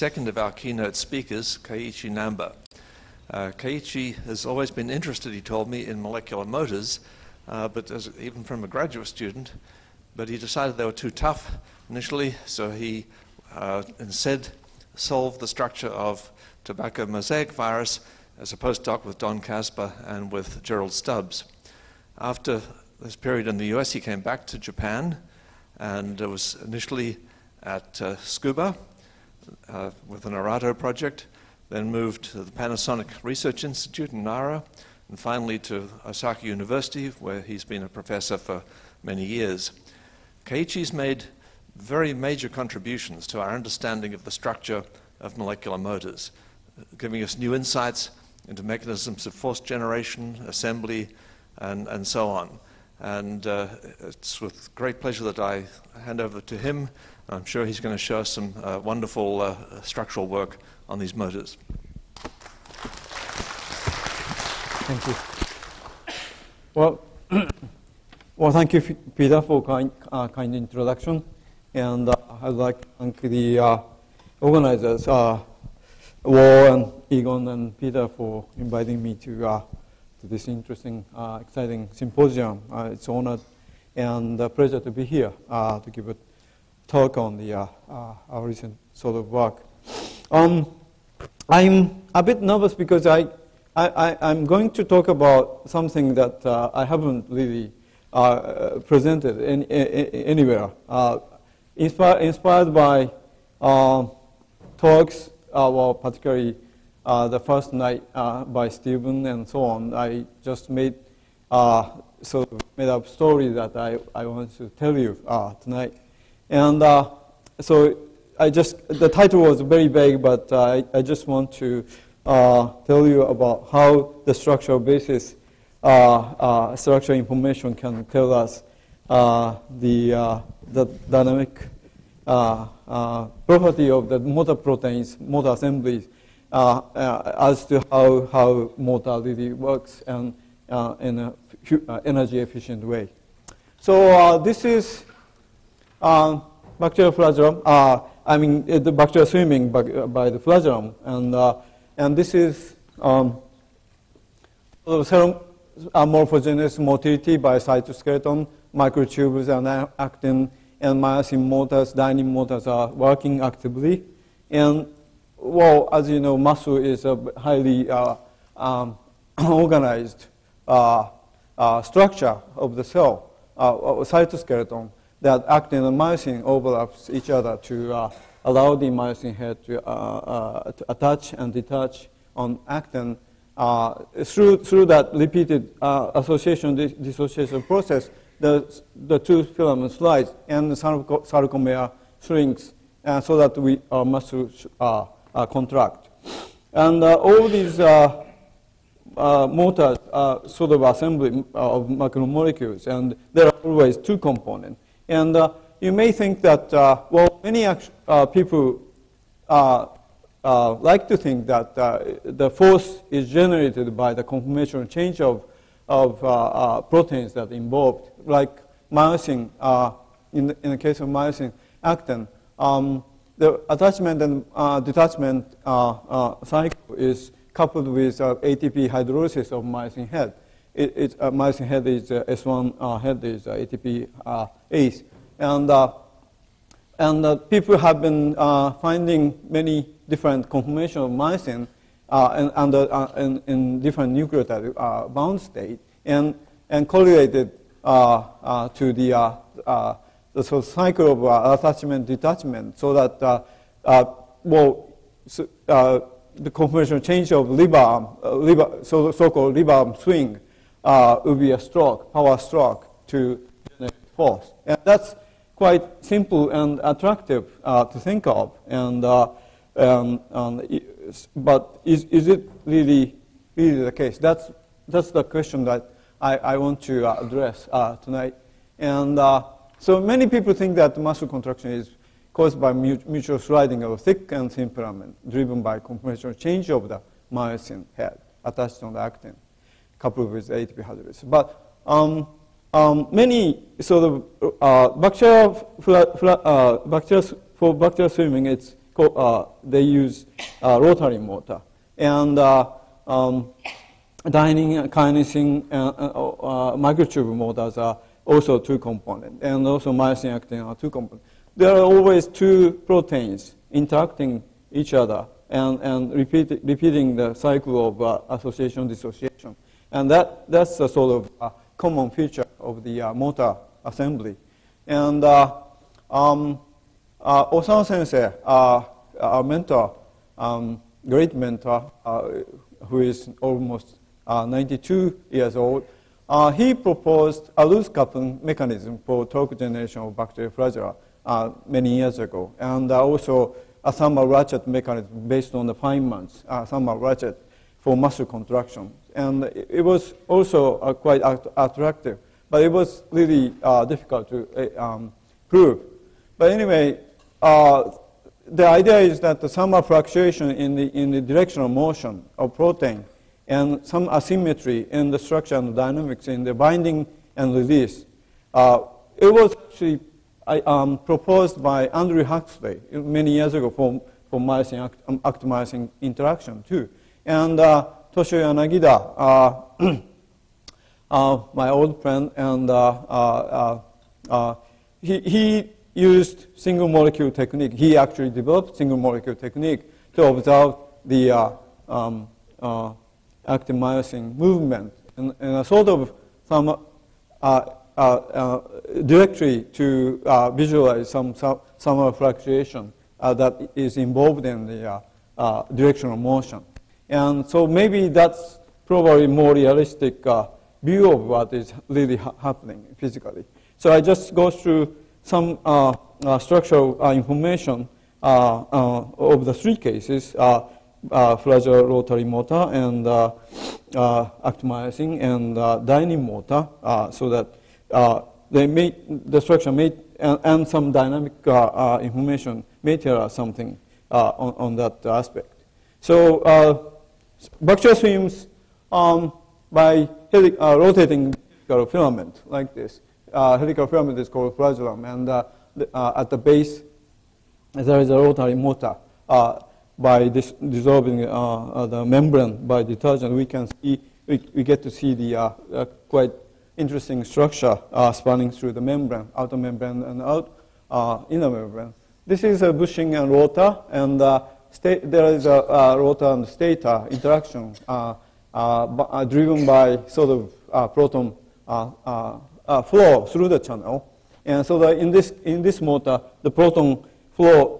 second of our keynote speakers, Keiichi Namba. Uh, Keiichi has always been interested, he told me, in molecular motors, uh, but as, even from a graduate student. But he decided they were too tough initially, so he uh, instead solved the structure of tobacco mosaic virus as a postdoc with Don Caspar and with Gerald Stubbs. After this period in the US, he came back to Japan and was initially at uh, Tsukuba uh, with an ERATO project, then moved to the Panasonic Research Institute in Nara, and finally to Osaka University, where he's been a professor for many years. Keiichi's made very major contributions to our understanding of the structure of molecular motors, giving us new insights into mechanisms of force generation, assembly, and, and so on. And uh, it's with great pleasure that I hand over to him. I'm sure he's going to show us some uh, wonderful uh, structural work on these motors. Thank you. Well, well, thank you, Peter, for kind, uh, kind introduction. And uh, I'd like to thank the uh, organizers, uh, Wah and Egon and Peter, for inviting me to, uh, to this interesting, exciting symposium. It's an honor and a pleasure to be here to give a talk on the, our recent sort of work. Um, I'm a bit nervous because I, I, am going to talk about something that I haven't really presented in, in, anywhere inspired, inspired by uh, talks, uh, well, particularly uh, the first night uh, by Stephen and so on. I just made uh, sort of made up story that I, I want to tell you uh, tonight. And uh, so I just, the title was very vague, but uh, I, I just want to uh, tell you about how the structural basis, structural information can tell us the the dynamic uh, uh, property of the motor proteins, motor assemblies, uh, as to how, how motor really works and in an energy efficient way. So this is bacterial flagellum. I mean, the bacteria swimming by, by the flagellum, and and this is um, cell morphogenesis motility by cytoskeleton, microtubules and actin and myosin motors, dynein motors are working actively. And well, as you know, muscle is a highly uh, um, organized uh, uh, structure of the cell, uh, cytoskeleton, that actin and myosin overlaps each other to uh, allow the myosin head to, uh, to, attach and detach on actin. through, through that repeated association dissociation process, the, the two filament slides and the sarcomere shrinks uh, so that we, our muscles uh, uh, contract. And uh, all these uh, uh, motors are sort of assembly of macromolecules, and there are always two components. And you may think that, well, many people like to think that the force is generated by the conformational change of of uh, uh, proteins that involved, like myosin, uh, in, the, in the case of myosin actin, um, the attachment and detachment cycle is coupled with ATP hydrolysis of myosin head. It, it, uh, myosin head is uh, S1 uh, head is ATP ACE. And, and people have been finding many different conformations of myosin uh, and, uh, in, in, different nucleotide uh, bound state and, and correlated uh, uh, to the, uh, the sort of cycle of attachment detachment so that well, so, the conformational change of lever arm, lever, so, so-called lever arm swing would be a stroke, power stroke to force. And that's quite simple and attractive to think of. And um, um, but is, is it really, really the case? That's, that's the question that I, I want to uh, address uh, tonight. And uh, so many people think that muscle contraction is caused by mutual sliding of thick and thin filament, driven by conformational change of the myosin head attached on the actin, coupled with ATP hydrolysis. But um, um, many sort of uh, bacteria, uh, bacteria, for bacterial swimming, it's uh, they use rotary motor. And um, Dynein, kinesin, and microtube motors are also two components, and also myosin actin are two components. There are always two proteins interacting each other and, and repeat, repeating the cycle of uh, association dissociation. And that, that's a sort of uh, common feature of the uh, motor assembly. And uh, um, uh, sensei, uh, our mentor, um, great mentor, uh, who is almost 92 years old, he proposed a loose coupling mechanism for torque generation of bacterial flagella many years ago. And also a thermal ratchet mechanism based on the Feynman's uh, thermal ratchet for muscle contraction. And it was also uh, quite attractive, but it was really uh, difficult to uh, um, prove. But anyway, uh, the idea is that the thermal fluctuation in the, in the directional motion of protein and some asymmetry in the structure and dynamics in the binding and release. Uh, it was actually um, proposed by Andrew Huxley many years ago for, for myosin act, um, actin-myosin interaction too. And uh, Toshio Yanagida, uh, uh, my old friend, and uh, uh, uh, he, he used single molecule technique. He actually developed single molecule technique to observe the um, actin-myosin movement in, in, a sort of some uh, uh, directly to uh, visualize some, some, some fluctuation that is involved in the directional motion. And so maybe that's probably more realistic view of what is really ha happening physically. So I just go through some uh, uh, structural uh, information of the three cases, flagellar rotary motor and actin-myosin and dynein motor, so that uh, they may, the structure may, and, some dynamic uh, uh, information may tell us something on, on that aspect. So bacteria swims um, by rotating helical filament like this. Uh, helical filament is called flagellum, and uh, the, uh, at the base there is a rotary motor. by dis dissolving the membrane by detergent, we can see we, we get to see the quite interesting structure uh, spanning through the membrane, outer membrane and out, uh, inner membrane. This is a bushing and rotor, and uh, there is a rotor and stator interaction uh, uh, uh, driven by sort of proton flow through the channel. And so in this in this motor, the proton flow,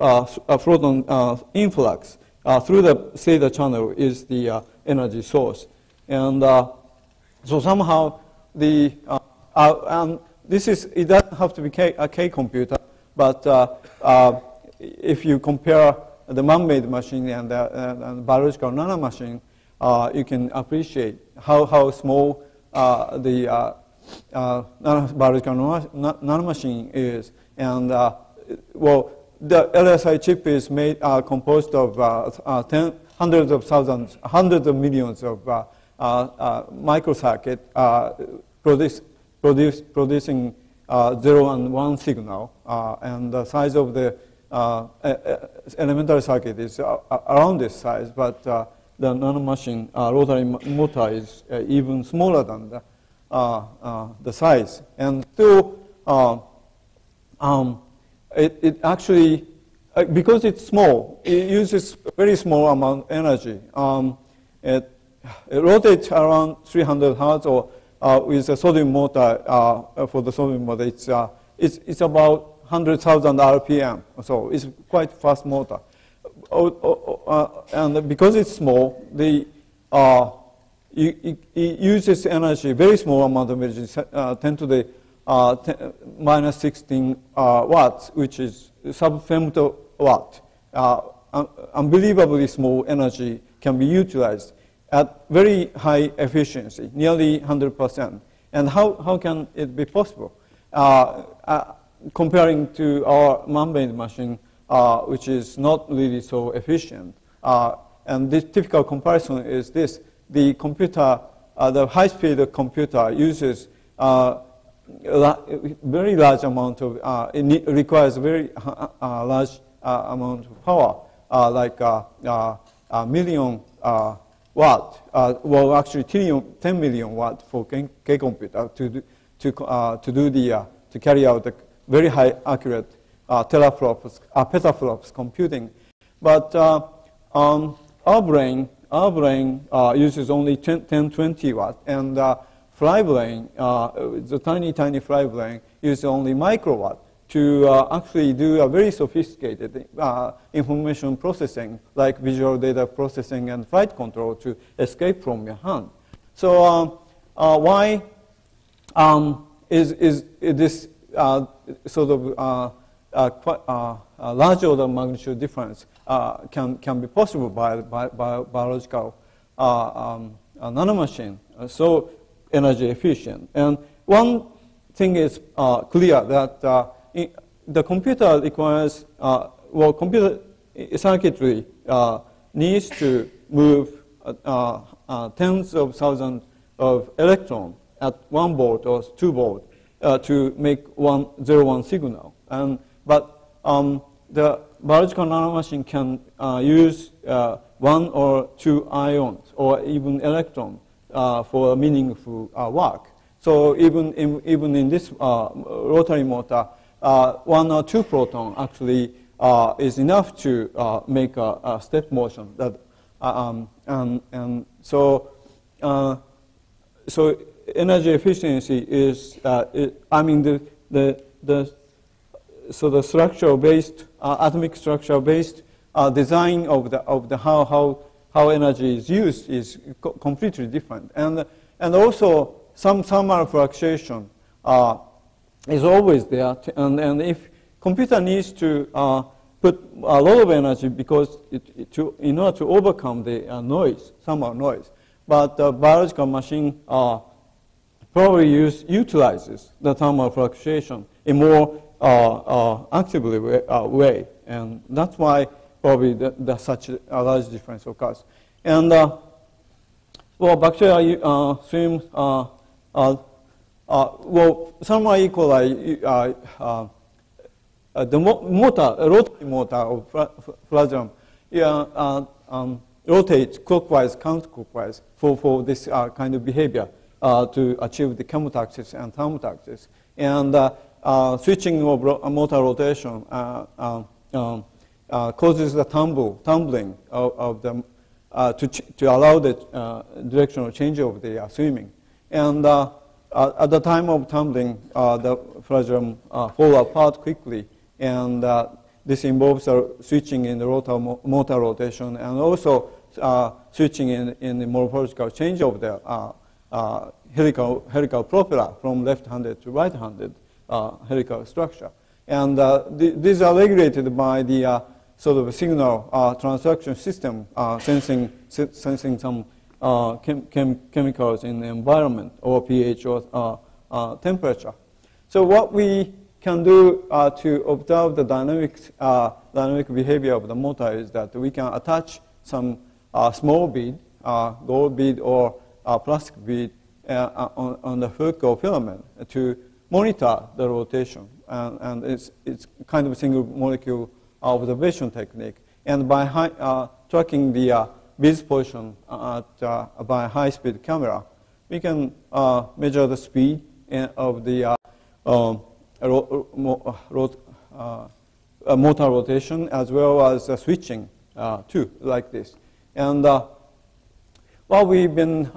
proton influx through the stator channel is the energy source. And so somehow the, uh, uh, this is, it doesn't have to be K, a K computer, but uh, uh, if you compare the man-made machine and the and biological nanomachine, uh, you can appreciate how, how small uh, the biological nanomachine is. And, well, the LSI chip is made, composed of ten, hundreds of thousands, hundreds of millions of uh, uh, microcircuit uh, produce, produce, producing zero and one signal, and the size of the elementary circuit is around this size, but the nanomachine rotary motor is even smaller than the, the size. And still, um, it, it actually, uh, because it's small, it uses very small amount of energy. Um, it, it rotates around 300 hertz or uh, with a sodium motor, uh, for the sodium motor, it's, uh, it's, it's about 100,000 RPM. So it's quite fast motor. Oh, oh, oh, uh, and because it's small, the, uh, it, it, uses energy, very small amount of energy, uh, 10 to the 10, minus 16 watts, which is sub-femto watt. unbelievably small energy can be utilized at very high efficiency, nearly 100%. And how, how can it be possible? Uh, uh, comparing to our man-made machine, uh, which is not really so efficient. Uh, and the typical comparison is this. The computer, uh, the high-speed computer uses uh, very large amount of, it requires a very large amount of power uh, like a, million uh, watt, uh, well, actually 10 million watt for K, computer to do, to, uh, to do the, uh, to carry out the very high accurate uh, teraflops, uh, petaflops computing. But uh, um, our brain, our brain uh, uses only 10, 10, 20 watt, and uh, fly brain, uh, the tiny, tiny fly brain uses only microwatt to actually do a very sophisticated information processing, like visual data processing and flight control to escape from your hand. So why um, is, is this uh, sort of uh, uh, quite, large order magnitude difference can, can be possible by, by, by biological um, nanomachine, so energy efficient. And one thing is clear that the computer requires, uh, well, computer circuitry uh, needs to move uh, uh, tens of thousands of electrons at one volt or two volt uh, to make one zero one signal. And, but um, the biological nanomachine can uh, use one or two ions or even electron for a meaningful work. So even in, even in this rotary motor, uh, one or two proton actually uh, is enough to uh, make a, a, step motion. That, um, and, and so, so energy efficiency is, it, I mean, the, the, the, so the structure-based, atomic structure-based design of the, of the how, how, how energy is used is co completely different. And, and also, some thermal fluctuation uh, is always there. And, and if computer needs to uh, put a lot of energy because it, it to, in order to overcome the uh, noise, thermal noise. But the biological machine uh, probably use, utilizes the thermal fluctuation in more uh, uh, actively way, uh, way, And that's why probably the, the such a large difference occurs. And well, bacteria swim uh, well, thermal equali, uh, uh, uh, the mo motor, rotary motor of flagellum, yeah, uh, um, rotates clockwise, counterclockwise for, for this uh, kind of behavior to achieve the chemotaxis and thermotaxis. And switching of ro motor rotation um, causes the tumble, tumbling of, of the, to, to allow the directional change of the swimming. And uh, at the time of tumbling, uh, the flagellum uh, fall apart quickly, and uh, this involves switching in the rotor mo motor rotation and also uh, switching in, in the morphological change of the uh, helical, helical propeller from left-handed to right-handed helical structure. And th these are regulated by the sort of signal transduction system sensing, sensing some uh, chem chem chemicals in the environment or pH or uh, uh, temperature. So what we can do uh, to observe the dynamics, uh, dynamic behavior of the motor is that we can attach some uh, small bead, gold bead or plastic bead on, on, the hook or filament to monitor the rotation. And, and it's, it's kind of a single molecule observation technique. And by high, tracking the this position at, uh, by high-speed camera, we can uh, measure the speed of the uh, um, ro ro uh, motor rotation as well as switching too, like this. And what we've been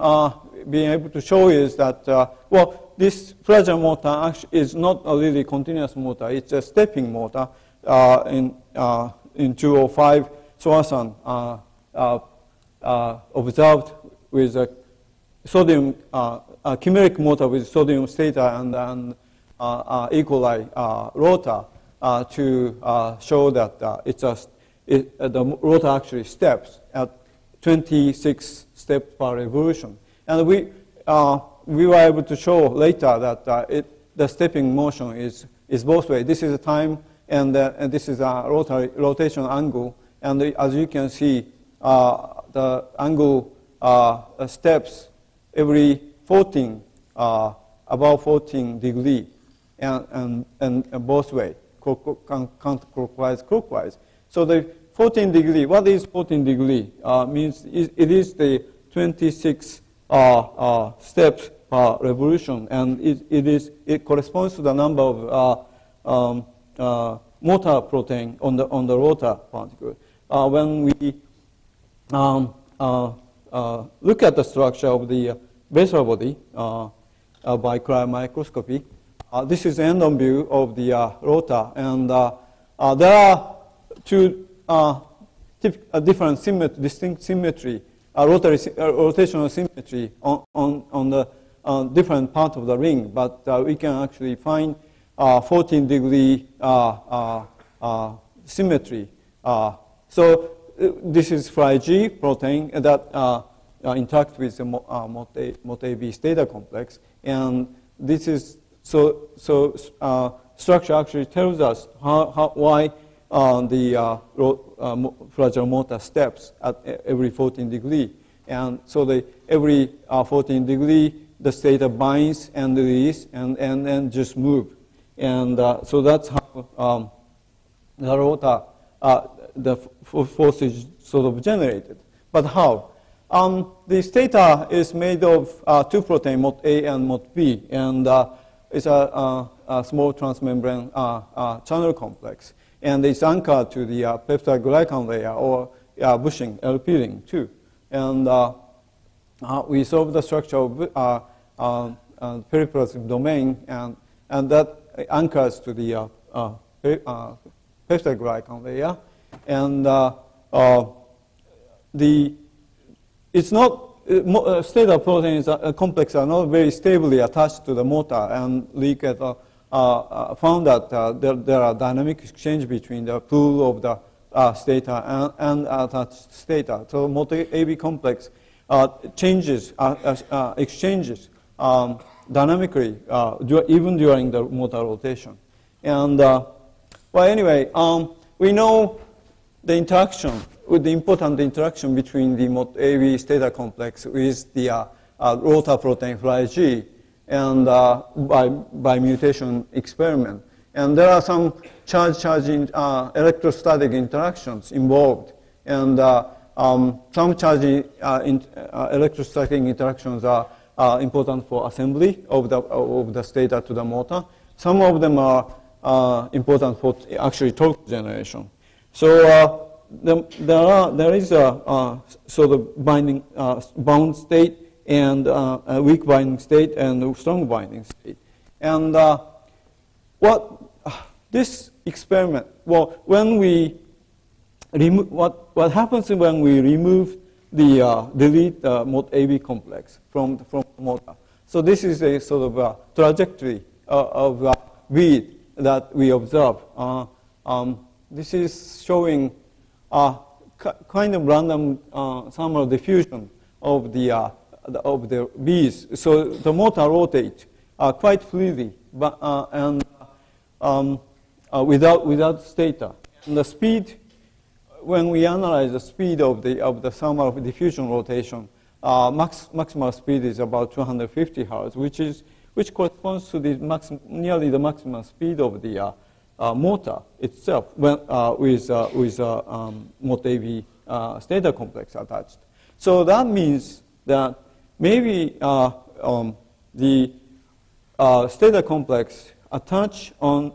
being able to show is that, well, this pressure motor is not a really continuous motor. It's a stepping motor uh, in, uh, in 205 Sowa-san uh, uh, uh, observed with a sodium, uh, a chimeric motor with sodium stator and, and uh, E. coli rotor to show that it's a, it, the rotor actually steps at 26 steps per revolution. And we, we were able to show later that it, the stepping motion is, is both ways. This is a time, and, uh, and this is a rotary, rotation angle. And as you can see, uh, the angle uh, steps every 14, uh, about 14 degree, and, and, and both way, counterclockwise, clockwise. So the 14 degree, what is 14 degree? Uh, means it, is the 26 uh, uh, steps per revolution, and it, it, is, it corresponds to the number of uh, um, uh, motor protein on the, on the rotor particle. Uh, when we um, look at the structure of the basal body by cryomicroscopy, this is the end-on view of the rotor, and there are two uh, different symmetry, distinct symmetry, uh, rotary, uh, rotational symmetry on, on, on the uh, different part of the ring, but uh, we can actually find uh, 14 degree symmetry. so this is FliG protein that interacts with the MOT-AB stator complex, and this is so so structure actually tells us how, how why uh, the uh, uh, flagellar motor steps at every 14 degree. And so the, every uh, 14 degree, the stator binds and release and, and, and just move. And uh, so that's how um, the rotor, uh, the force is sort of generated. But how? Um, the stator is made of two protein, MotA and MotB, and it's a, a small transmembrane channel complex and it's anchored to the uh, peptidoglycan layer or uh, bushing LP ring too. And uh, uh, we solve the structure of uh, periplasmic domain, and, and that anchors to the peptide glycan layer. And the it's not uh, stator proteins uh, complex are not very stably attached to the motor and leak at uh, found that uh, there, there, are dynamic exchange between the pool of the uh, stator and, and attached stator. So MOT-AB complex uh, changes, uh, exchanges um, dynamically even during the motor rotation. And well, anyway, um, we know the interaction, with the important interaction between the MOT-AB stator complex with the rotor protein FliG and uh, by, by mutation experiment. And there are some charge-charge uh, electrostatic interactions involved. And uh, um, some charge uh, in, uh, electrostatic interactions are important for assembly of the, of the stator to the motor. Some of them are important for actually torque generation. So the, there, are, there is a sort of binding bound state and uh, a weak binding state and a strong binding state. And uh, what this experiment, well, when we remove, what, what happens when we remove the uh, delete the MOT-AB complex from, from motor. So this is a sort of a trajectory uh, of uh, bead that we observe. Uh, um, this is showing a kind of random uh, thermal diffusion of the uh, of the bees. So the motor rotates uh, quite freely but, uh, and um, uh, without, without stator. And the speed, when we analyze the speed of the, of the thermal diffusion rotation, uh, max, maximal speed is about 250 hertz, which, is, which corresponds to the maxim, nearly the maximum speed of the uh, uh, motor itself when, with, with um, MOT-AB stator complex attached. So that means that maybe uh, um, the uh, stator complex attached on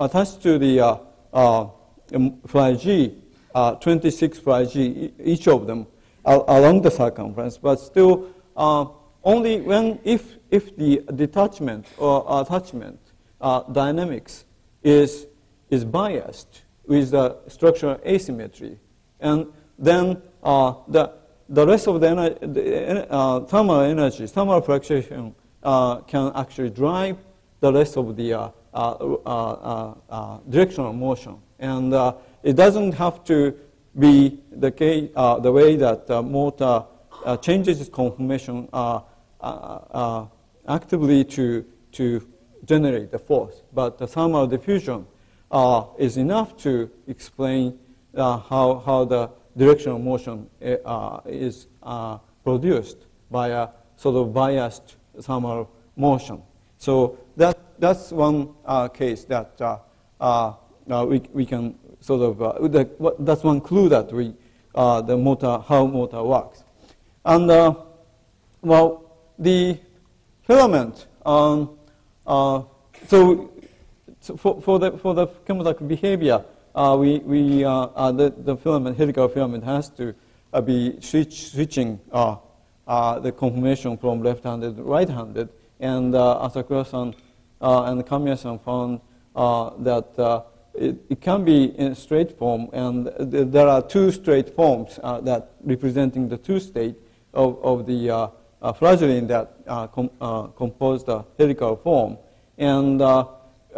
attached to the uh, uh, um, FliG, uh, 26 FliG, each of them along the circumference, but still uh, only when if if the detachment or attachment uh, dynamics is is biased with the structural asymmetry, and then the the rest of the, energy, the uh, thermal energy, thermal fluctuation uh, can actually drive the rest of the uh, uh, uh, uh, uh directional motion. And uh, it doesn't have to be the, case, the way that the motor changes its conformation actively to, to generate the force. But the thermal diffusion is enough to explain how, how the directional motion eh, uh, is uh, produced by a sort of biased thermal motion. So that, that's one uh, case that we, we can sort of, the, what, that's one clue that we, the motor, how motor works. And, well, the filament, um, so, so for, for, the, for the chemotherapy behavior, we, we, uh, uh, the, the filament, helical filament has to uh, be switch, switching uh, uh, the conformation from left-handed to right-handed. And uh, Asakura-san and Kamiya-san found that it, it, can be in straight form, and th there are two straight forms that representing the two state of, of the uh, flagellin that com compose the helical form. And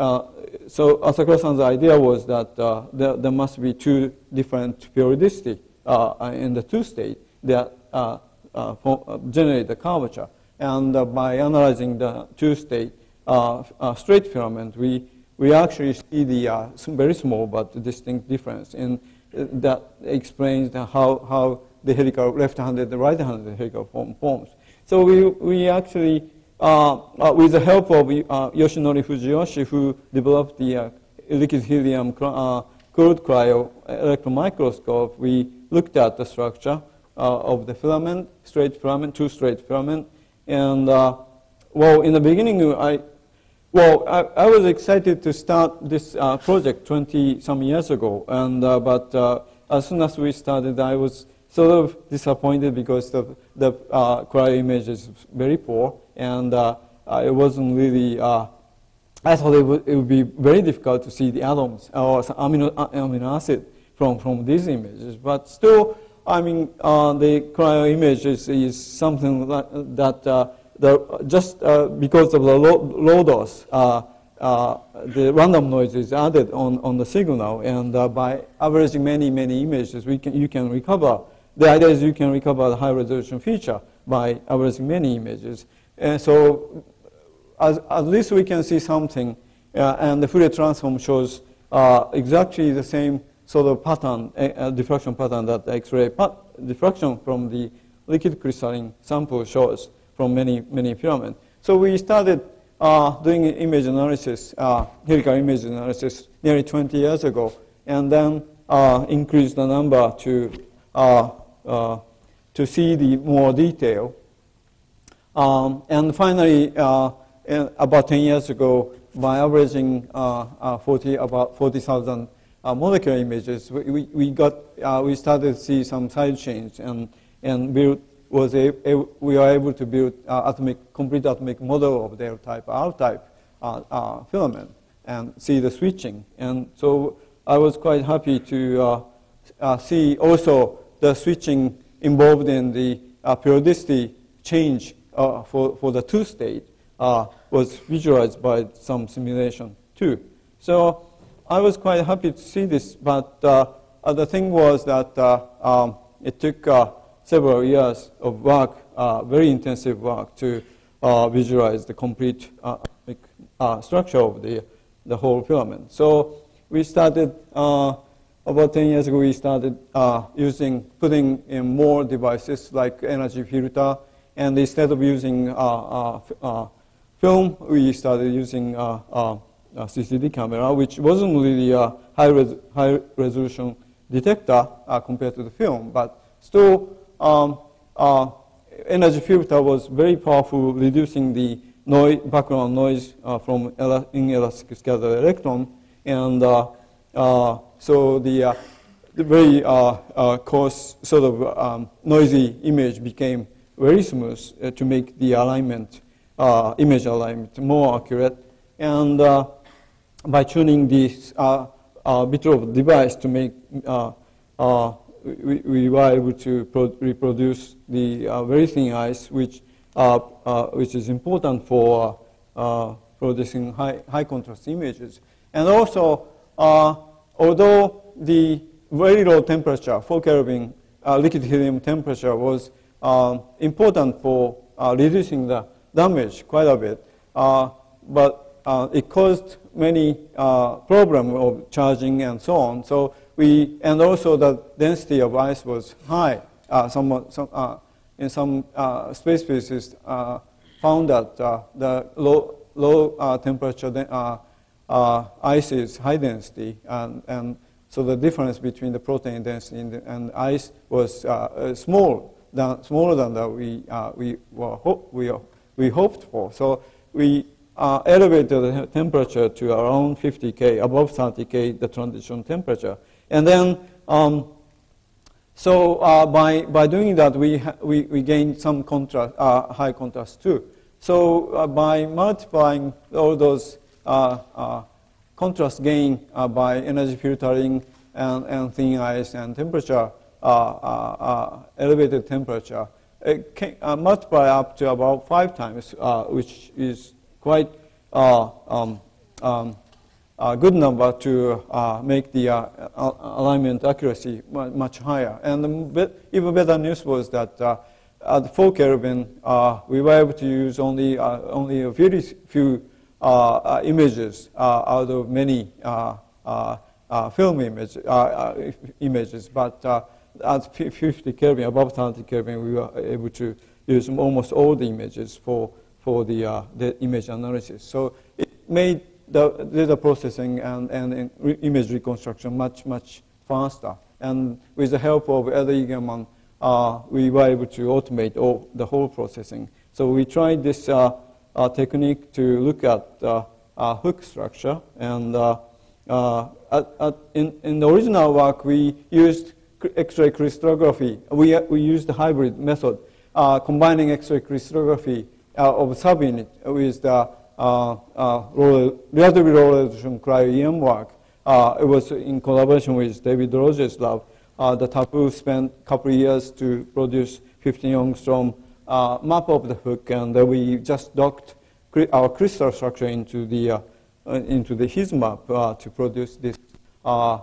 uh, so Asakura-san's idea was that uh, there, there, must be two different periodicity uh, in the two state that uh, uh, generate the curvature. And by analyzing the two state straight filament, we, we actually see the very small but distinct difference. And that explains how, how the helical left-handed and right-handed helical form forms. So we, we actually uh, uh, with the help of uh, Yoshinori Fujiyoshi, who developed the liquid helium cooled cryo electron microscope, we looked at the structure of the filament, straight filament, two straight filament, and well, in the beginning, I well, I, I, was excited to start this uh, project 20 some years ago, and uh, but uh, as soon as we started, I was sort of disappointed because the the cryo image is very poor, and uh, uh, it wasn't really, uh, I thought it would, it would be very difficult to see the atoms or amino, amino acid from, from these images. But still, I mean, uh, the cryo image is, is something that, that uh, the, just uh, because of the low, low dose, the random noise is added on, on the signal, and by averaging many, many images, we can, you can recover. The idea is you can recover the high resolution feature by averaging many images. And so as, at least we can see something, uh, and the Fourier transform shows uh, exactly the same sort of pattern, uh, diffraction pattern that X-ray diffraction from the liquid crystalline sample shows from many, many filaments. So we started uh, doing image analysis, uh, helical image analysis nearly 20 years ago, and then uh, increased the number to, to see the more detail. Um, and finally, uh, about 10 years ago, by averaging uh, uh 40, about 40,000 uh, molecular images, we, we, got, uh, we started to see some side chains and, and build, was a, a, we are able to build atomic, complete atomic model of their type, R type filament and see the switching. And so I was quite happy to see also the switching involved in the periodicity change uh, for, for the two state uh, was visualized by some simulation too. So I was quite happy to see this, but uh, uh the thing was that uh, um, it took uh, several years of work, very intensive work, to visualize the complete structure of the, the whole filament. So we started about 10 years ago, we started uh, using, putting in more devices like energy filter and instead of using uh, uh, uh, film, we started using CCD camera, which wasn't really a high, res high resolution detector compared to the film, but still um, energy filter was very powerful, reducing the noise, background noise uh, from inelastic scattered electron. And uh, uh, Uh, so the, uh, the very uh, coarse, sort of um, noisy image became very smooth uh, to make the alignment, uh, image alignment more accurate. And uh, by tuning this uh, Vitrobot device to make, we, we, were able to reproduce the very thin ice, which, which is important for producing high, high contrast images. And also, Uh, although the very low temperature, 4 Kelvin uh, liquid helium temperature was uh, important for uh, reducing the damage quite a bit. Uh, but uh, it caused many uh, problems of charging and so on. So we, and also the density of ice was high. somewhat, some, in some space species found that the low, low temperature uh, ice is high density, and, and So the difference between the protein density the, and ice was uh, small, than, smaller than that we, we, were we, we hoped for. So we uh, elevated the temperature to around 50K, above 30K, the transition temperature. And then, um, so uh, by, by doing that, we, we, we gained some contrast, uh, high contrast too. So uh, by multiplying all those uh, uh, contrast gain by energy filtering and, and thin ice and temperature, elevated temperature, it can multiply up to about five times, which is quite uh, um, um, a good number to uh, make the uh, alignment accuracy much higher. And the even better news was that uh, at 4 Kelvin, uh, we were able to use only, uh, only a very few uh, images out of many film image, images. But at 50 Kelvin, above 30 Kelvin, we were able to use almost all the images for for the, uh, the image analysis. So it made the data processing and, and image reconstruction much, much faster. And with the help of Ed Egelman, uh, we were able to automate all, the whole processing. So we tried this uh, uh technique to look at uh, hook structure. And uh, at, at in, in the original work, we used X-ray crystallography. We, we used the hybrid method, combining X-ray crystallography uh, of subunit with the uh, uh, relatively low resolution cryo-EM work. it was in collaboration with David DeRosier's lab. the TAPU spent a couple of years to produce 15 angstrom map of the hook, and we just docked our crystal structure into the uh, into the his map uh, to produce this uh,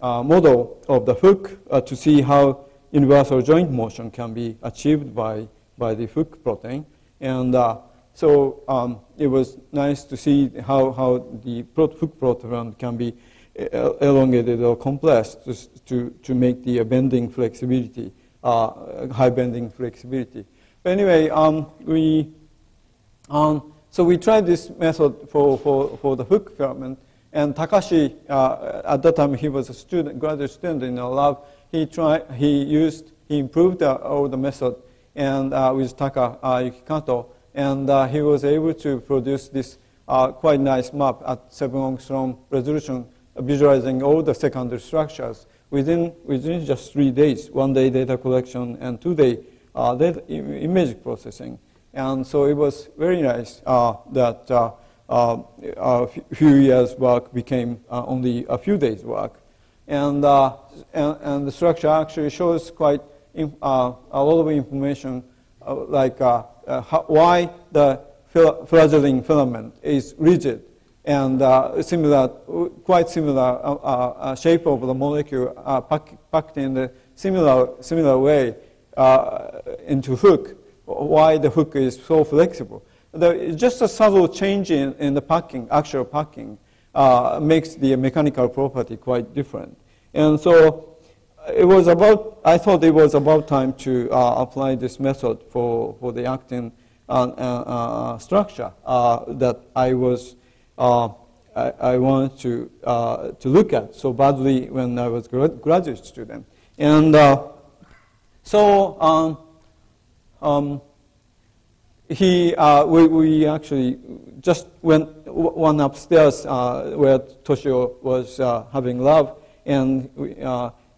model of the hook to see how universal joint motion can be achieved by by the hook protein. And uh, so um, it was nice to see how, how the hook protein can be uh, elongated or compressed to, to, to make the bending flexibility, uh, high bending flexibility. But anyway, um, we, um, so we tried this method for, for, for the hook filament. And Takashi, uh, at that time he was a student, graduate student in the lab. He tried, he used, he improved uh, all the method and uh, with Taka uh, Yukikato, and uh, he was able to produce this quite nice map at 7 angstrom resolution, visualizing all the secondary structures within, within just three days, one day data collection and two day uh, data image processing. And so it was very nice uh, that uh, a few years work became only a few days work. And, and, and, the structure actually shows quite uh, a lot of information uh, like uh, how, why the flagellin filament is rigid and similar, quite similar shape of the molecule pack, packed in the similar, similar way into hook, why the hook is so flexible. The, just a subtle change in, in the packing, actual packing, uh, makes the mechanical property quite different. And so it was about, I thought it was about time to uh, apply this method for, for the actin uh, uh, uh structure uh, that I was, uh, I, I, wanted to, to look at so badly when I was a graduate student. And so um, um, he, we, we actually just went one upstairs where Toshio was having lab, and we,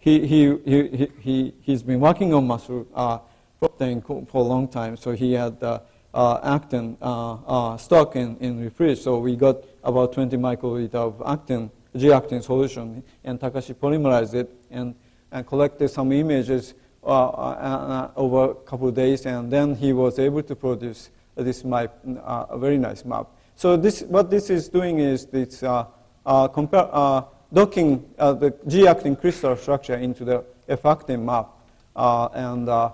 he, he, he, he, he's been working on muscle uh, protein for a long time, so he had uh, uh, actin uh, uh, stock in, in fridge. So we got about 20 microliter of actin, G-actin solution, and Takashi polymerized it and, and collected some images uh, over a couple of days, and then he was able to produce this map, a very nice map. So this, what this is doing is compare, docking uh, the G-actin crystal structure into the F-actin map. Uh, and uh,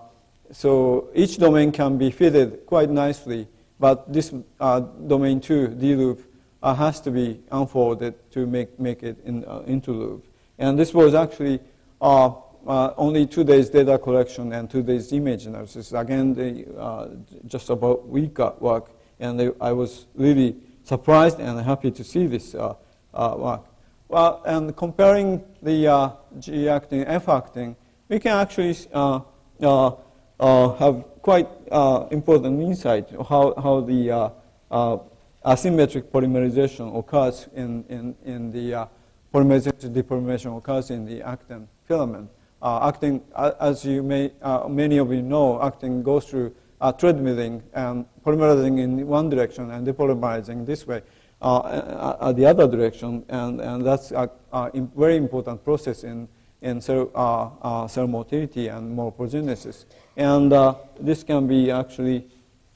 so each domain can be fitted quite nicely, but this uh, domain 2, D loop, uh, has to be unfolded to make, make it in, uh, into loop. And this was actually only two days data collection and two days image analysis. Again, they, just about week work, and they, I was really surprised and happy to see this work. well, and comparing the uh, G actin, F actin, we can actually uh, uh, uh have quite uh, important insight how, how the uh, asymmetric polymerization occurs in, in, in the polymerization depolymerization occurs in the actin filament. Actin, as you may, many of you know, actin goes through treadmilling and polymerizing in one direction and depolymerizing this way uh, uh, the other direction, and, and that's a, a very important process in, in cell, uh, uh, cell motility and morphogenesis. And uh, this can be actually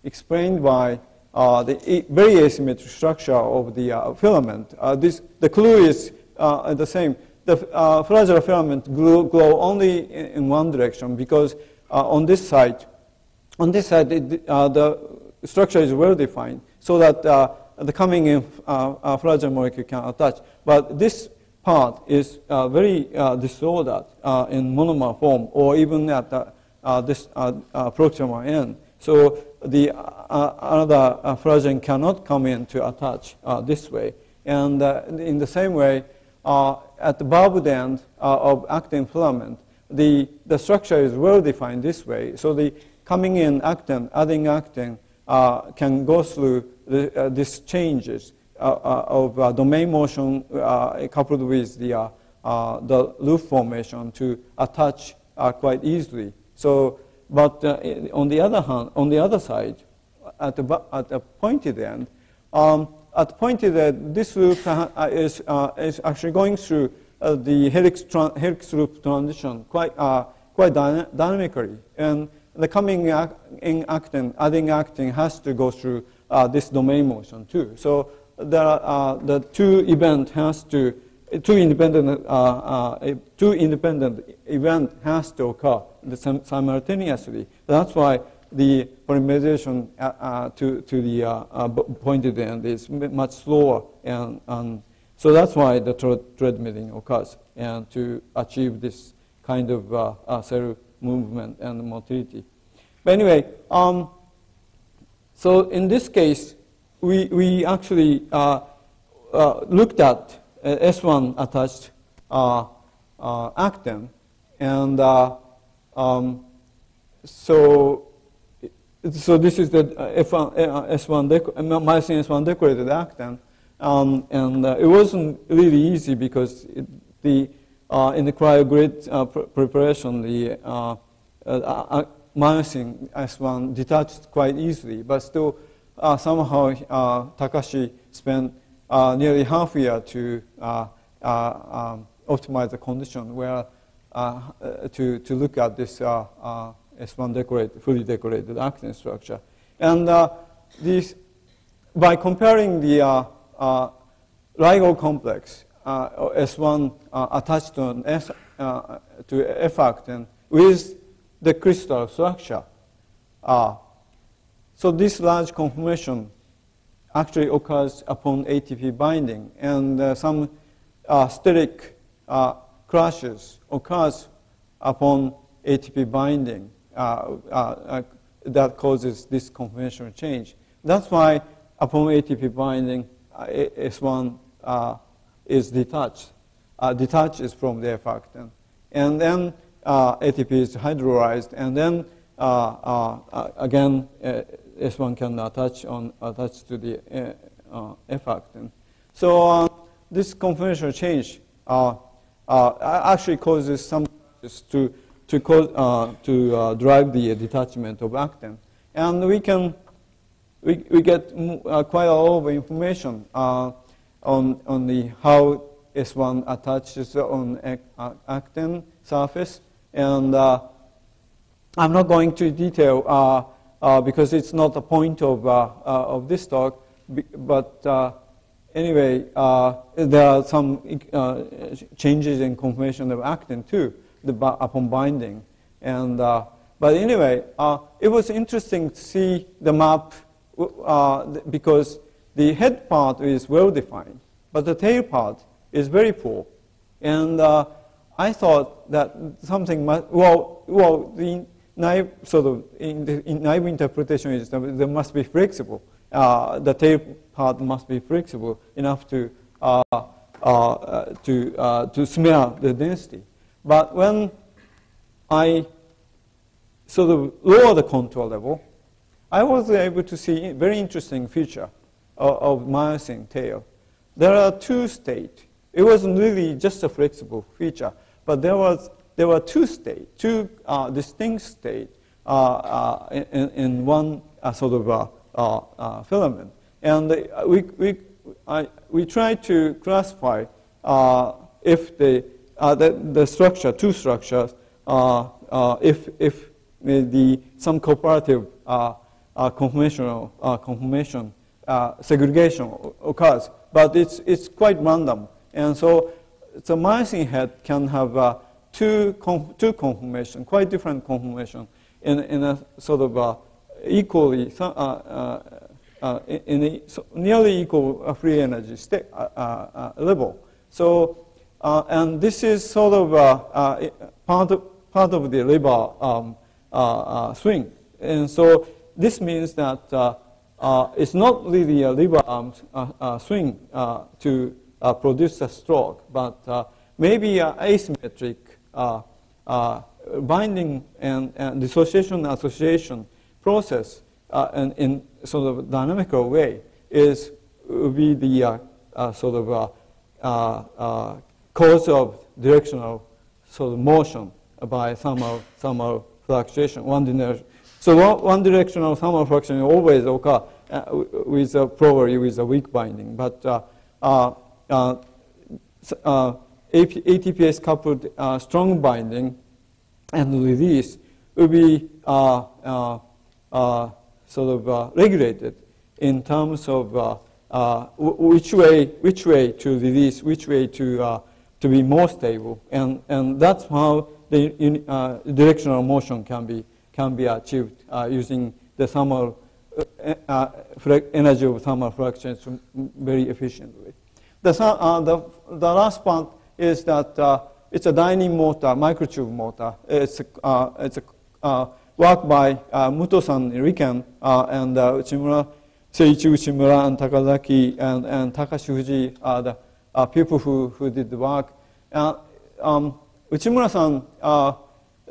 explained by uh, the very asymmetric structure of the filament. this, the clue is the same. The flagellar filament glow, glow only in, in, one direction because on this side, on this side, it, the structure is well defined so that the coming in uh, uh, fragile molecule can attach. But this part is uh, very uh, disordered uh, in monomer form or even at uh, this proximal end. So the another uh, fragile cannot come in to attach this way. And in the same way, at the barbed end of actin filament, the, the structure is well defined this way. So the coming in actin, adding actin, can go through the, uh, these changes uh, uh, of domain motion coupled with the, the loop formation to attach quite easily. So, but on the other hand, on the other side, at the, at the pointed end, um, at the pointed end, this loop is, is actually going through uh, the helix, helix loop transition quite, uh, quite dyna dynamically. And the coming in actin, adding actin has to go through uh, this domain motion too. So there are, uh, the two event has to, two independent, uh, uh two independent event has to occur simultaneously. That's why the polymerization uh, uh, to, to the pointed end is much slower. And, and so that's why the thread treadmilling occurs and to achieve this kind of cell movement and motility. But anyway, um, so in this case, we, we actually uh, uh, looked at uh, S1 attached uh, uh, actin. And uh, um, so, so this is the F1, S1 myosin S1 decorated actin. Um, and it wasn't really easy because it, the, in the cryogrid pr preparation, the myosin S1 detached quite easily, but still uh, somehow uh, Takashi spent uh, nearly half a year to uh, uh, um, optimize the condition where uh, to, to look at this S1 decorated, fully decorated actin structure. And this, by comparing the rigor complex S1 attached to, an S, to F actin with the crystal structure. Uh, so this large conformation actually occurs upon ATP binding, and uh, some uh, steric uh, crashes occurs upon ATP binding uh, uh, uh, Uh, uh, uh, that causes this conformational change. That's why upon ATP binding, S1 is detached, detaches from the F-actin. And then uh, ATP is hydrolyzed, and then uh, uh, again, S1 can attach on attach to the actin. So this conformational change actually causes some to to cause uh, to uh, drive the detachment of actin, and we can we, we get uh, quite a lot of information on on the how S1 attaches on actin surface, and uh, I'm not going to detail uh, uh, because it's not the point of, of this talk, but anyway, there are some changes in conformation of actin too the, upon binding. And, but anyway, it was interesting to see the map because the head part is well defined, but the tail part is very poor. And uh, I thought that something must, well, well, the naive sort of in the in naive interpretation is that they must be flexible. Uh, the tail part must be flexible enough to uh, uh, to, uh, to smear the density. But when I sort of lower the contour level, I was able to see a very interesting feature of, of myosin tail. There are two states. It wasn't really just a flexible feature, but there, was, there were two states, two uh, distinct states uh, uh, in, in, one uh, sort of uh, uh, filament. And we, we, I, we tried to classify if the, the, the, structure, two structures, if, if the, some cooperative conformational conformation segregation occurs. But it's, it's quite random. And so the myosin head can have uh, two, two conformations, quite different conformation in, in a sort of uh, equally, uh, uh, uh in a nearly equal free energy state, uh, level. So, and this is sort of part, of, part of the lever um, swing. And so this means that it's not really a lever arm swing to produce a stroke, but maybe asymmetric binding and, and dissociation association process uh, and in sort of dynamical way is will be the uh, uh, sort of uh, uh, uh, cause of directional sort of motion by thermal thermal fluctuation. One direction. So one, directional thermal fluctuation always occur uh, with a, probably with a weak binding, but uh, uh, ATPase coupled strong binding and release will be uh, uh, uh, sort of regulated in terms of which way which way to release, which way to to be more stable, and and that's how the directional motion can be can be achieved using the thermal uh, energy of thermal fluctuation very efficiently. The, uh, the, the last part is that uh, it's a dynein motor, microtube motor. It's a, uh, it's a uh, work by uh, Muto-san Riken uh, and uh, Uchimura, Seiichi Uchimura and Takazaki and, and Takashi Fujii are the uh, people who, who did the work. Uh, um, Uchimura-san uh,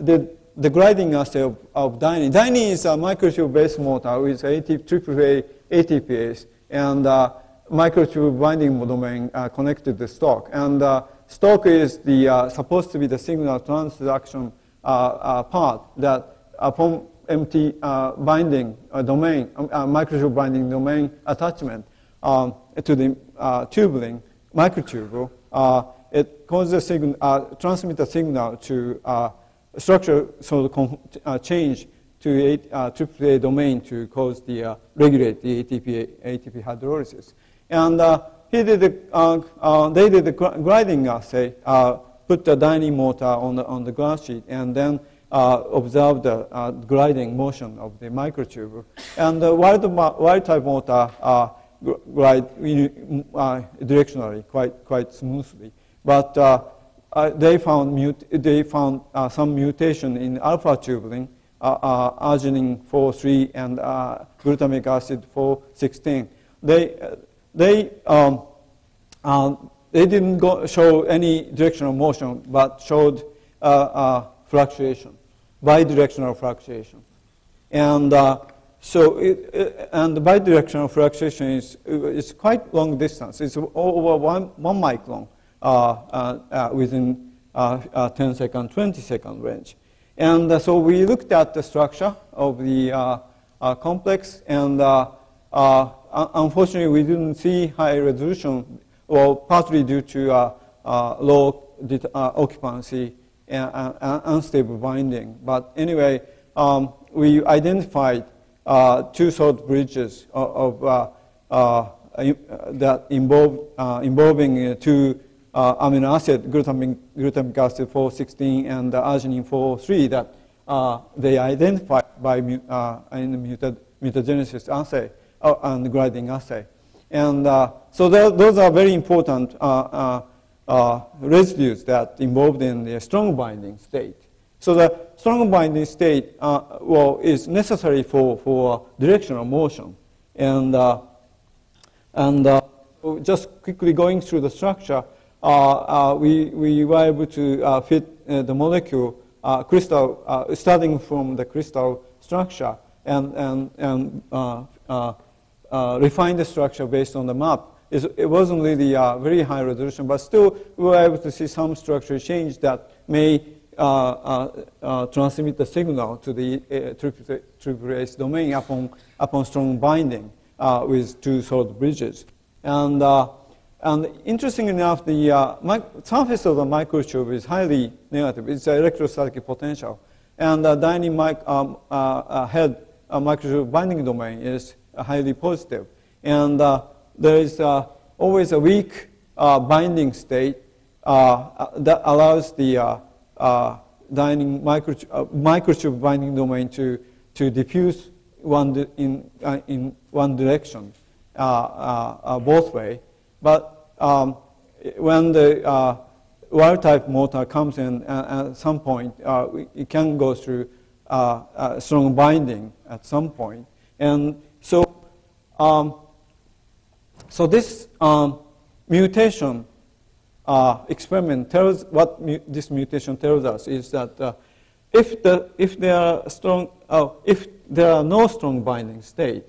did the gliding assay of, of dynein. Dynein is a microtube-based motor with AAA ATPase and uh, microtube binding domain uh, connected to the stalk. And uh, Stalk is the, uh, supposed to be the signal transduction uh, uh, part that upon empty binding domain, um, microtube binding domain attachment um, to the tubing microtube, it causes a signal, transmit a signal to structure so the change to a uh, AAA domain to cause the uh, regulate the ATP ATP hydrolysis. And uh, he did the, uh, uh, they did the gliding assay, uh, put the dynein motor on the, on the glass sheet, and then uh, observed the uh, gliding motion of the microtube. And the wild, wild type motor uh, glide directionally quite, quite smoothly. But they found, they found some mutation in alpha tubulin, arginine 4-3 and glutamic acid 4-16. They, they, um, uh, they didn't show any directional motion, but showed uh, uh, fluctuation, bidirectional fluctuation. And uh, so, it, and the bidirectional fluctuation is, is quite long distance. It's over one, one micron uh, uh, within 10 second, 20 second range. And so we looked at the structure of the complex and uh, unfortunately, we didn't see high resolution, well, partly due to uh, uh, low occupancy and, unstable binding. But anyway, um, we identified two salt bridges of, of that involve, involving two uh, amino acid, glutamic, glutamic acid 416 and uh, arginine 403 that uh, they identified by uh, in the mutagenesis assay uh, and gliding assay. And uh, so those are very important uh, uh, residues that involved in the strong binding state. So the strong binding state uh, well, is necessary for, for directional motion. And, uh, and uh, just quickly going through the structure, we, we were able to fit the molecule crystal, starting from the crystal structure and, and, and refine the structure based on the map it wasn't really uh, very high resolution, but still we were able to see some structural change that may uh, uh, uh transmit the signal to the uh, triple domain upon, upon strong binding uh, with two solid bridges. And, and interesting enough, the surface of the microtube is highly negative. It's electrostatic potential. And the dynein mic, um, head microtube binding domain is highly positive. And there is uh, always a weak uh, binding state uh, that allows the dynein microtube, microtube binding domain to, to diffuse one in, in one direction, both way. But um, when the wild type motor comes in at some point, uh, it can go through uh, strong binding at some point. And so um, so this um, mutation uh, experiment tells what mu this mutation tells us is that uh, if the if there are strong uh, if there are no strong binding state,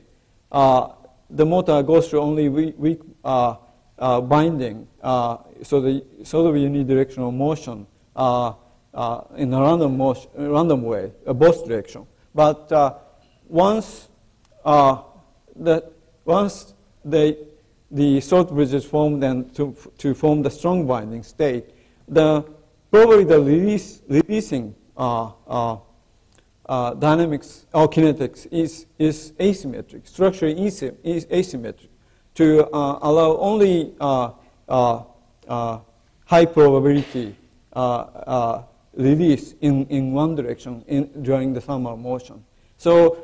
uh, the motor goes through only weak, weak uh, uh, binding, so the sort of unidirectional motion in a random motion, random way, a both direction. But once the once they the salt bridges formed and to, to form the strong binding state, the, probably the release, releasing uh, uh, uh, dynamics or kinetics is, is asymmetric, structurally is, is asymmetric to uh, allow only uh, uh, high probability release in, in one direction in, during the thermal motion. So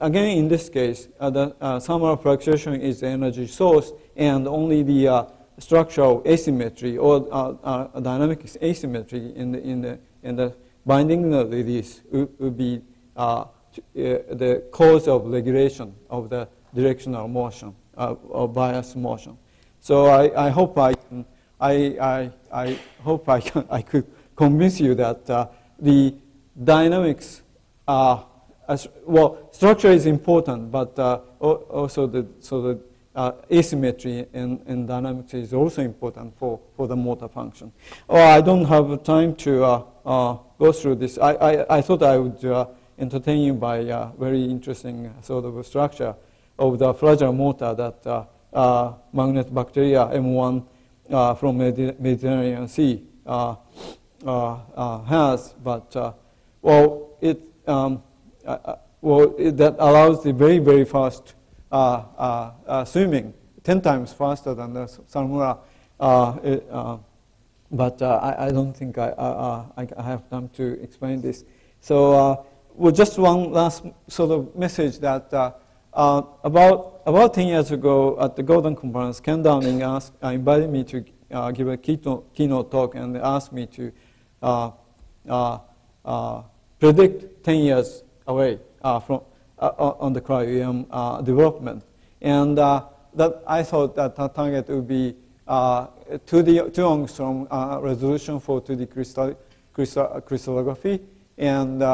again, in this case, uh, the uh, thermal fluctuation is the energy source, and only the uh, structural asymmetry or uh, uh, dynamic asymmetry in the, in the, in the binding release would, would be the cause of regulation of the directional motion or bias motion. So I, I hope I, can, I, I, I hope I, can, I could convince you that the dynamics are well, structure is important, but uh, also the, so the uh, asymmetry in, in dynamics is also important for, for the motor function. Oh, I don't have time to uh, uh go through this. I, I, I thought I would uh, entertain you by a uh, very interesting sort of structure of the flagellar motor that magnet bacteria M1 from Mediterranean Sea has. But, well, it, um, uh, uh, well, that allows the very, very fast uh, swimming, 10 times faster than the salmura. It, but I, I, don't think I, I, I, have time to explain this. So, well, just one last sort of message that uh, about about 10 years ago at the Gordon Conference, Ken Downing asked, uh, invited me to uh, give a keynote, keynote, talk and asked me to predict 10 years away uh, from, uh, on the cryo-EM uh, development. And that I thought that the target would be 2D, 2 angstrom resolution for 2D crystal, crystal, crystallography and 3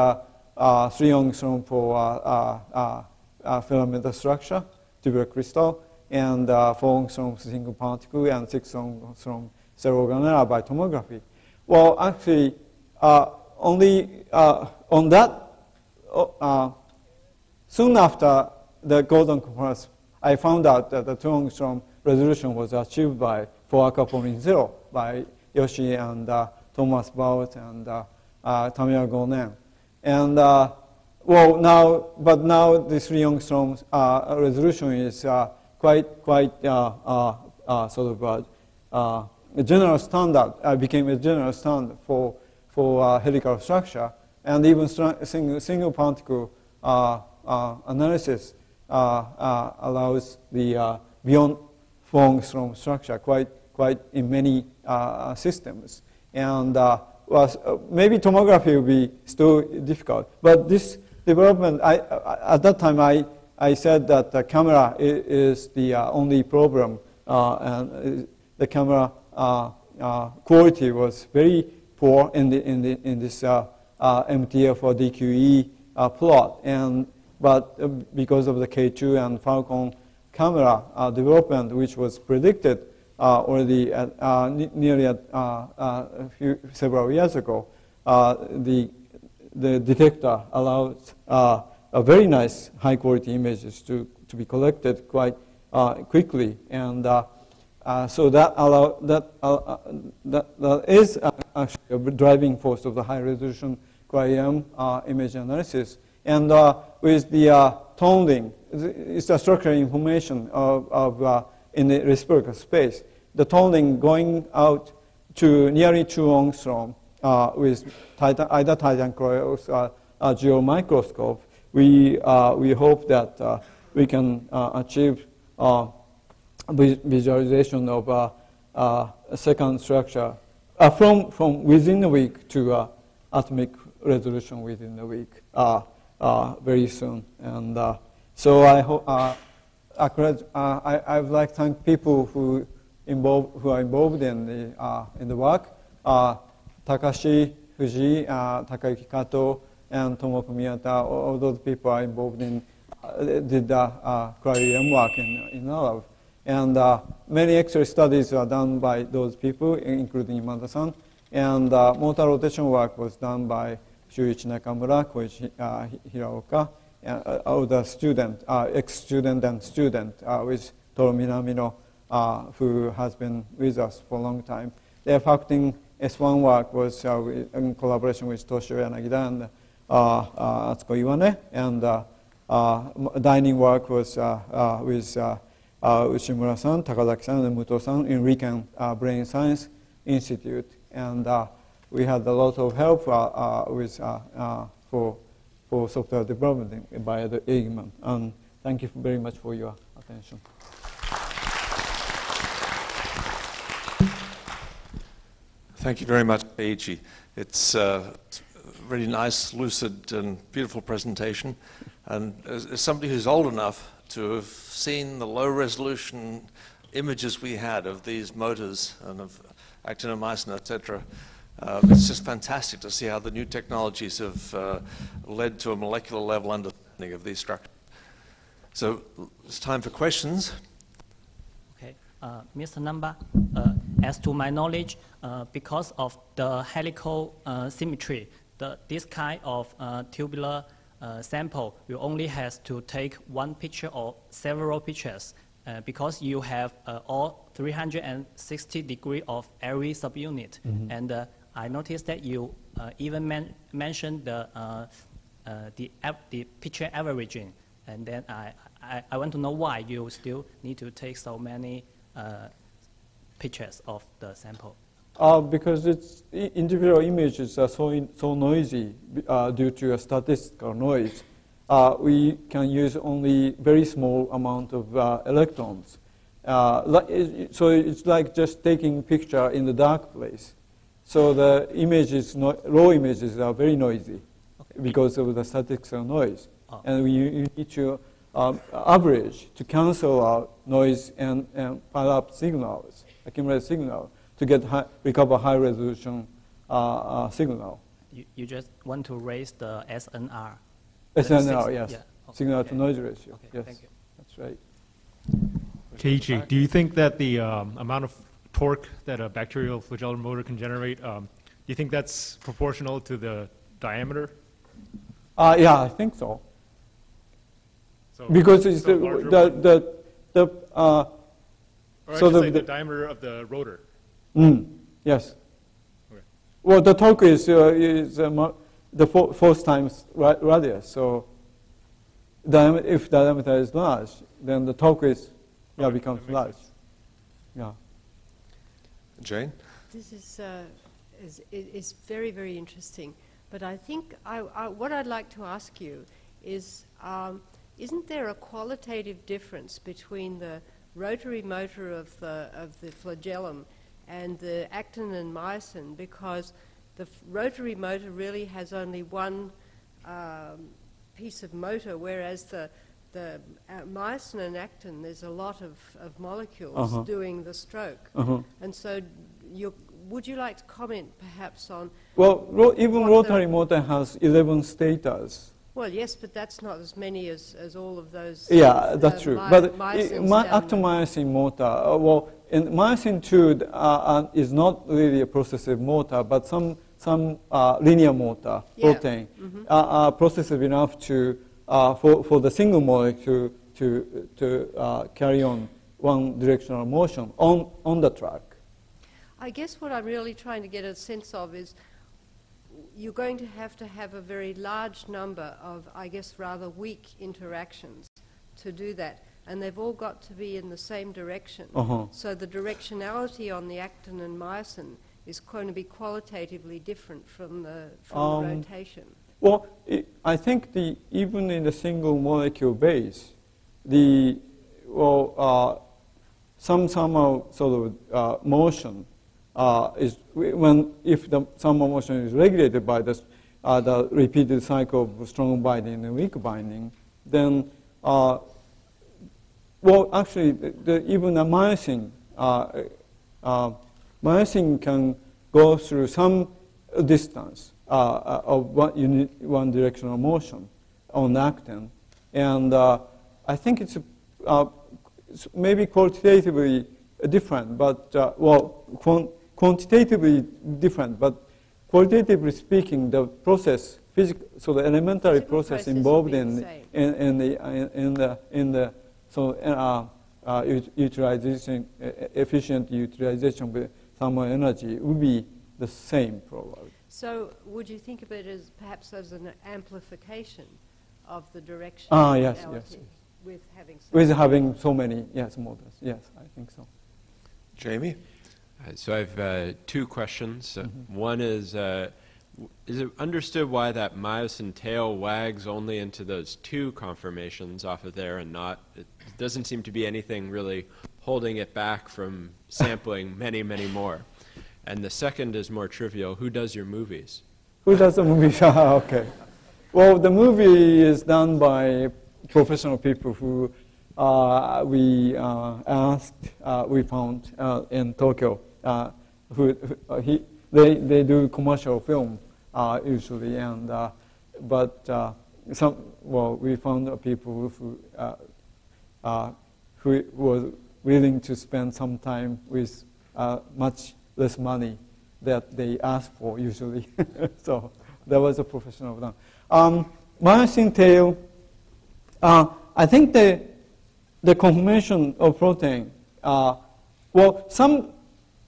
angstrom for filament structure, tubular crystal, and uh, 4 angstrom single particle and 6 angstrom cell organella by tomography. Well, actually, uh, only uh, on that uh, soon after the Gordon Conference, I found out that the two angstrom resolution was achieved by for aquaporin zero by Yoshi and uh, Thomas Walz and uh, uh, Gonen. And uh, well, now, but now the three angstrom uh, resolution is uh, quite, quite uh, sort of a general standard, became a general standard for, for helical structure and even single, single particle uh, uh, analysis uh, allows the beyond four angstrom structure quite, quite in many systems. And well, maybe tomography will be still difficult. But this development, I, at that time, I, I said that the camera is the only problem, and the camera uh, uh, quality was very poor in, the, in, the, in this uh, uh, MTF or DQE uh, plot. And, but uh, because of the K2 and Falcon camera uh, development, which was predicted uh, already at, uh, ne- nearly at, uh, uh, few, several years ago, uh, the, the detector allows uh, a very nice high quality images to, to be collected quite uh, quickly. And uh, uh, so that, allow, that, uh, uh, that, that is uh, actually a driving force of the high resolution cryo uh, image analysis. And uh, with the uh, Thon ring, it's the structural information of, of uh, in the reciprocal space. The Thon ring going out to nearly two angstrom uh, with titan, either Titan Krios or uh, JEOL microscope. We, uh, we hope that uh, we can uh, achieve uh, visualization of uh, uh, a second structure uh, from, from within a week to uh, atomic resolution within a week uh, uh, very soon. And uh, so I hope, I, I would like to thank people who, involved, who are involved in the, in the work. Takashi Fujii, Takayuki Kato, and Tomoko Miyata, all, those people are involved in, did the uh, cryo-EM work in, in lab. And uh, many X-ray studies are done by those people, including Imada-san. And uh, motor rotation work was done by Shuichi Nakamura, Koichi uh, Hiraoka, and, uh, the student, uh, ex-student and student uh, with Toru Minamino, uh, who has been with us for a long time. The F-actin S1 work was uh, in collaboration with Toshio Yanagida and uh, uh, Atsuko Iwane, and uh, dynein work was with Uchimura-san, Takazaki-san, and Muto-san in Riken Brain Science Institute. And we had a lot of help uh, uh, with, uh, for, for software development by the Egelman. And thank you very much for your attention. Thank you very much, Keiichi. It's a really nice, lucid, and beautiful presentation. And as, as somebody who's old enough to have seen the low resolution images we had of these motors and of actomyosin, etc., uh, it's just fantastic to see how the new technologies have uh, led to a molecular level understanding of these structures. So it's time for questions. Okay, uh, Mr. Namba, uh, as to my knowledge, uh, because of the helical uh, symmetry, the, this kind of uh, tubular uh, sample, you only has to take one picture or several pictures uh, because you have uh, all 360 degree of every subunit. And uh, I noticed that you uh, even men- mentioned the, uh, uh, the, the picture averaging. And then I, I, I want to know why you still need to take so many pictures of the sample. Uh, because it's individual images are so, in, so noisy uh, due to a statistical noise. Uh, we can use only very small amount of electrons. So it's like just taking picture in the dark place. So the images, no, raw images are very noisy because of the statistical noise. Oh. And we, you need to um, average to cancel out noise and, and pile up signals, accumulate signal to get high, recover high resolution uh, uh, signal. You, you just want to raise the SNR. SNR, six- yes. yeah, okay, signal to noise ratio. Okay, yes, thank you. that's right. Keiichi, do you think that the um, amount of torque that a bacterial flagellar motor can generate, um, do you think that's proportional to the diameter? Uh, yeah, I think so. So, Because it's so the, the, the, the uh, so the- the, the- diameter of the rotor. Mm, yes. Okay. Well, the torque is, uh, is uh, the fourth times ra- radius. So, diam- if diameter is large, then the torque is yeah Okay, becomes large. sense. Yeah. Jane? This is, uh, is, is very, very interesting. But I think I, I, what I'd like to ask you is, um, isn't there a qualitative difference between the rotary motor of the, of the flagellum and the actin and myosin? Because the rotary motor really has only one um, piece of motor, whereas the the uh, myosin and actin, there's a lot of, of molecules Uh-huh. doing the stroke. Uh-huh. And so, you would you like to comment perhaps on? Well, ro- even rotary motor has 11 stators. Well, yes, but that's not as many as, as all of those. Yeah, uh, that's true. my- But myosins my actomyosin motor, uh, well, in myosin 2 uh, uh, is not really a processive motor, but some, some uh, linear motor Yeah. Mm-hmm. protein uh, are processive enough to, uh, for, for the single molecule to, to uh, carry on one directional motion on, on the track. I guess what I'm really trying to get a sense of is you're going to have to have a very large number of, I guess, rather weak interactions to do that. And they've all got to be in the same direction. Uh-huh. So the directionality on the actin and myosin is going to be qualitatively different from the, from the Um, rotation. Well, i I think the, even in the single molecule base, the, well, uh, some somehow sort of uh, motion uh, is when if the some motion is regulated by the, uh, the repeated cycle of strong binding and weak binding, then uh, well, actually, the, the, even a myosin, uh, myosin can go through some distance uh, uh, of one, one directional motion on actin. And uh, I think it's, uh, it's maybe qualitatively different, but, uh, well, quan- quantitatively different, but qualitatively speaking, the process, so the elementary Physical process involved in, in, in the, in, in the, in the, so uh, uh, utilization, uh, efficient utilization of the thermal energy would be the same probably. So would you think of it as perhaps as an amplification of the direction? Ah, yes, yes. with having some With having so many, yes, models, yes, I think so. Jamie? Uh, So I have uh, two questions. Uh, Mm-hmm. One is, uh, is it understood why that myosin tail wags only into those two conformations off of there and not, it doesn't seem to be anything really holding it back from sampling many, many more. And the second is more trivial, who does your movies? Who does the movie? Ah, okay. Well, the movie is done by professional people who uh, we uh, asked, uh, we found uh, in Tokyo. Uh, who, who- uh, he, they, they do commercial film usually, and but some well, we found people who who was willing to spend some time with much less money that they ask for usually. so that was a professional done. Um, myosin tail, uh, I think the, the conformation of protein, uh, well, some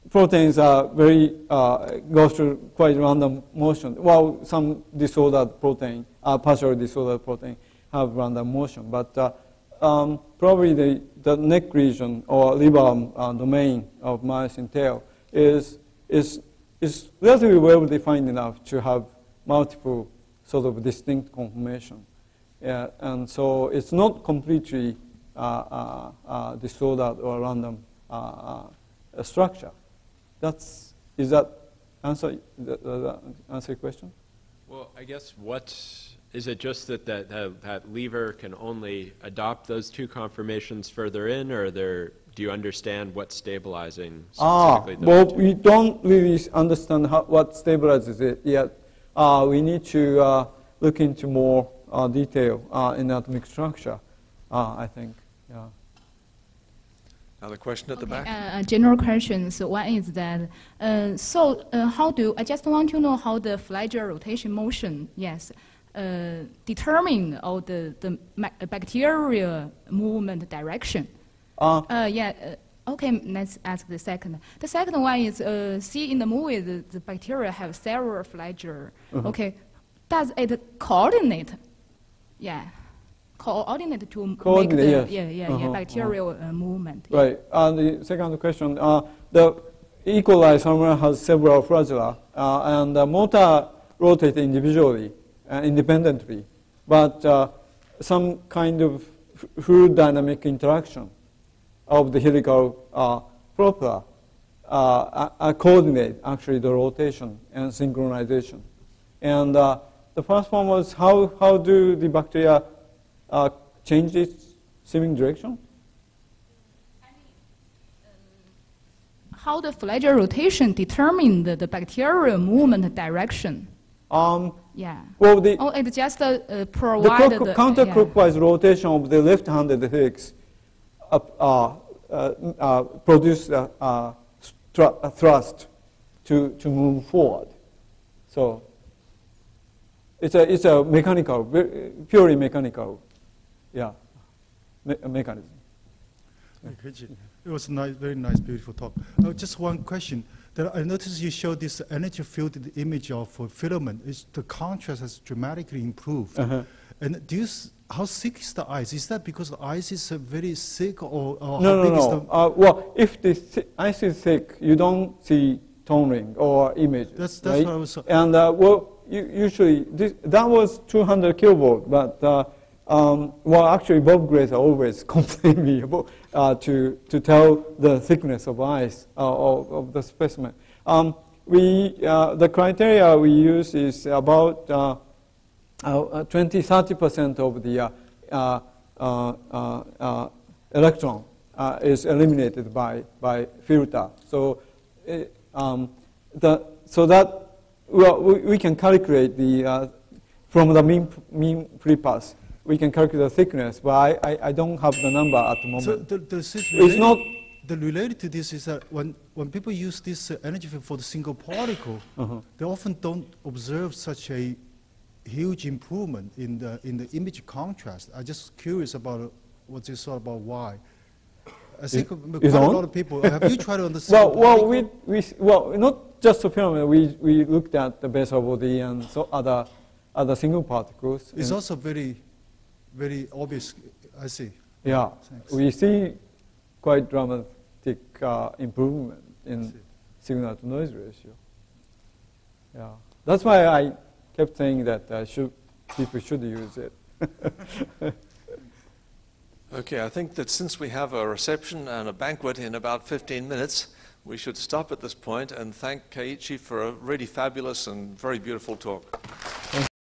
proteins are very, uh, go through quite random motion, while some disordered protein, uh, partially disordered protein have random motion. But uh, um, probably the, the neck region or lever uh, domain of myosin tail is, is, is relatively well defined enough to have multiple sort of distinct conformation. Yeah, and so it's not completely uh, uh, uh, disordered or random uh, uh, structure. That's, is that answer, that answer your question? Well, I guess what, is it just that that, that, that lever can only adopt those two conformations further in, or there, do you understand what's stabilizing Ah, well, two? we don't really understand how, what stabilizes it yet. Uh, we need to uh, look into more uh, detail uh, in atomic structure, uh, I think. Yeah. Another question at the Okay, back? uh, general questions. One is that, uh, so uh, how do, I just want to know how the flagellar rotation motion, yes, uh, determine all the, the ma- bacteria movement direction. Uh, Uh, yeah, uh, okay, let's ask the second. The second one is, uh, see in the movie, the, the bacteria have several flagella. Uh-huh. Okay, does it coordinate? Yeah, coordinate to Coordinate, make the, yes. yeah, yeah, Uh-huh, yeah, uh-huh. bacterial uh, movement. Right. Uh, the second question, uh, the E. coli salmonella has several flagella, uh, and the motor rotate individually, uh, independently, but uh, some kind of fluid dynamic interaction of the helical uh, propella uh, uh, uh, coordinate actually the rotation and synchronization. And uh, the first one was how, how do the bacteria uh, changed its swimming direction? How the flagellar rotation determine the, the bacterial movement direction? Um, Yeah. well, the, Oh, it just uh, uh, the provide clock- the counterclockwise rotation of the left-handed helix uh, uh, uh, uh, produce uh, uh, stru- uh, thrust to, to move forward. So it's a, it's a mechanical, purely mechanical, yeah, me- mechanism. Keiji, It was a nice, very nice, beautiful talk. Uh, just one question. That I noticed you showed this energy field image of a filament. Is the contrast has dramatically improved. Uh-huh. And do you, s- how thick is the ice? Is that because the ice is uh, very thick, or, or No, how no, big is no. the? Uh, well, if the ice is thick, you don't see Thon ring or images. That's- that's right? what I was- saying. And uh, well, u- usually this, that was 200 kilovolt, but uh, um, well, actually, Bob Glaeser always complain me about uh, to to tell the thickness of ice uh, of, of the specimen. Um, we uh, the criteria we use is about. Uh, uh, 20, 30 percent of the uh, uh, uh, uh, uh, electron uh, is eliminated by, by filter. So, uh, um, the, so that well, we, we can calculate the uh, from the mean mean free pass. We can calculate the thickness, but I, I, I don't have the number at the moment. So the, the, is it's related- not. The related to this is that when, when people use this uh, energy field for the single particle, Uh-huh. they often don't observe such a huge improvement in the, in the image contrast. I'm just curious about uh, what you thought about why. I think uh, quite a lot of people, have you tried to understand? Well, well, we, we, well, not just the filament. We, we looked at the basal body and so other, other single particles. It's also very, very obvious, I see. Yeah, Thanks. we see quite dramatic uh, improvement in signal to noise ratio. Yeah, that's why I kept saying that uh, should, people should use it. Okay, I think that since we have a reception and a banquet in about 15 minutes, we should stop at this point and thank Keiichi for a really fabulous and very beautiful talk.